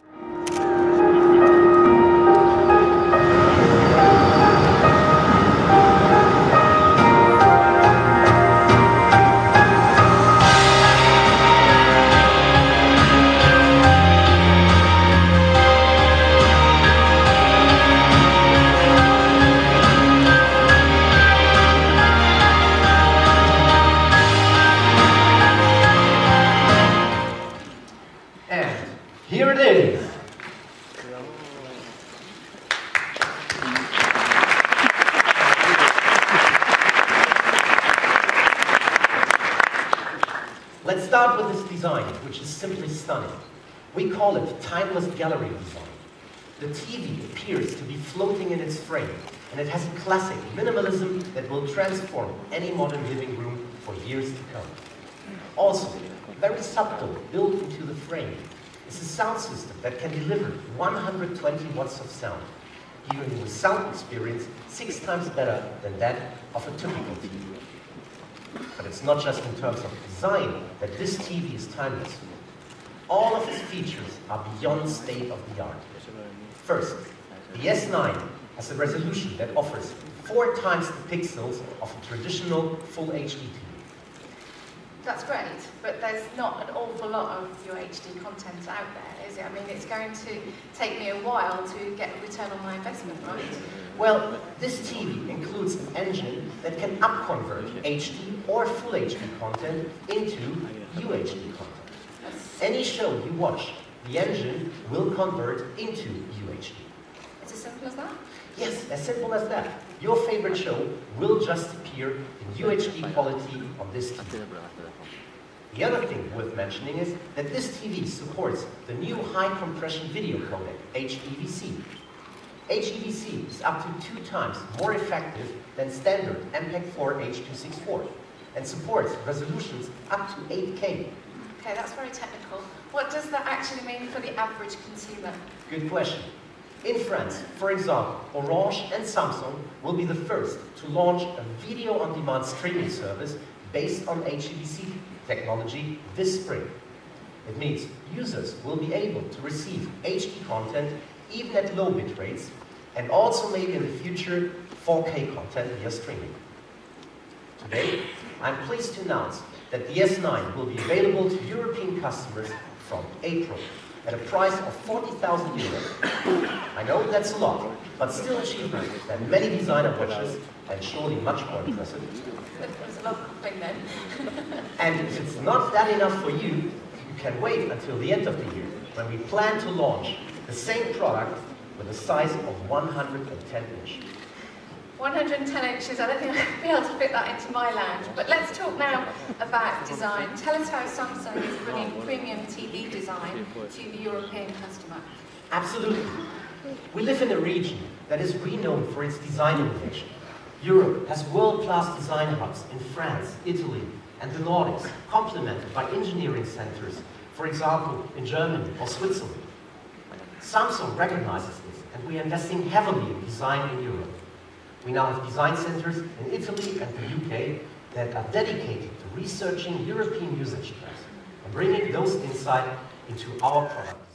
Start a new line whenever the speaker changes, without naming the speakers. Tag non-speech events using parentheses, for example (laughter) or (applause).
And here it is. Let's start with this design, which is simply stunning. We call it timeless gallery design. The TV appears to be floating in its frame, and it has a classic minimalism that will transform any modern living room for years to come. Also, very subtle, built into the frame, is a sound system that can deliver 120 watts of sound, giving you a sound experience six times better than that of a typical TV. But it's not just in terms of design that this TV is timeless. All of its features are beyond state of the art. First, the S9 has a resolution that offers four times the pixels of a traditional full HD TV.
That's great, but there's not an awful lot of UHD content out there, is it? I mean, it's going to take me a while to get a return on my investment, right? Mm-hmm.
Well, this TV includes an engine that can upconvert HD or full HD content into UHD content. Any show you watch, the engine will convert into UHD.
it's as simple as that?
Yes, as simple as that. Your favorite show will just in UHD quality on this TV. The other thing worth mentioning is that this TV supports the new high compression video codec, HEVC. HEVC is up to two times more effective than standard MPEG-4 H.264 and supports resolutions up to 8K.
Okay, that's very technical. What does that actually mean for the average consumer?
Good question. In France, for example, Orange and Samsung will be the first to launch a video-on-demand streaming service based on HEVC technology this spring. It means users will be able to receive HD content even at low bit rates and also maybe in the future 4K content via streaming. Today, I'm pleased to announce that the S9 will be available to European customers from April at a price of 40,000 euros. I know that's a lot, but still cheaper than many designer watches and surely much more impressive.
A lot then. (laughs)
And if it's not that enough for you, you can wait until the end of the year when we plan to launch the same product with a size of 110 inch.
110 inches, I don't think I'll be able to fit that into my lounge. But let's talk now about design. Tell us how Samsung is bringing premium TV design to the European customer.
Absolutely. We live in a region that is renowned for its design innovation. Europe has world-class design hubs in France, Italy, and the Nordics, complemented by engineering centers, for example, in Germany or Switzerland. Samsung recognizes this, and we are investing heavily in design in Europe. We now have design centers in Italy and the UK that are dedicated to researching European usage trends and bringing those insights into our products.